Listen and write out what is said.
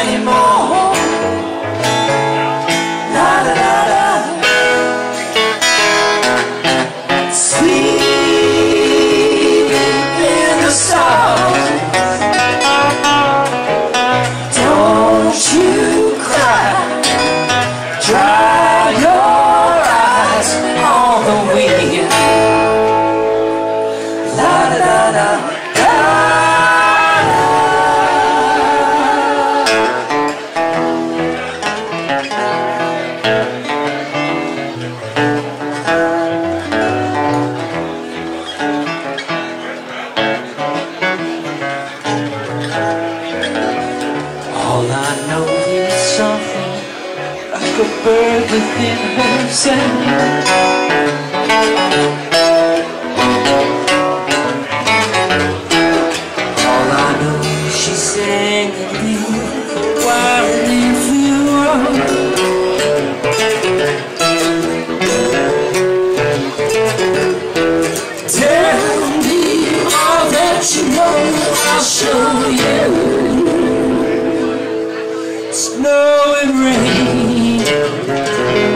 anymore. La. Sleep in the stars. Don't you cry. Dry your eyes on the wind. La. I know there's something like a bird within herself. All I know is she sang a beautiful wildly funeral. Tell me all that you know, I'll show you snow and rain.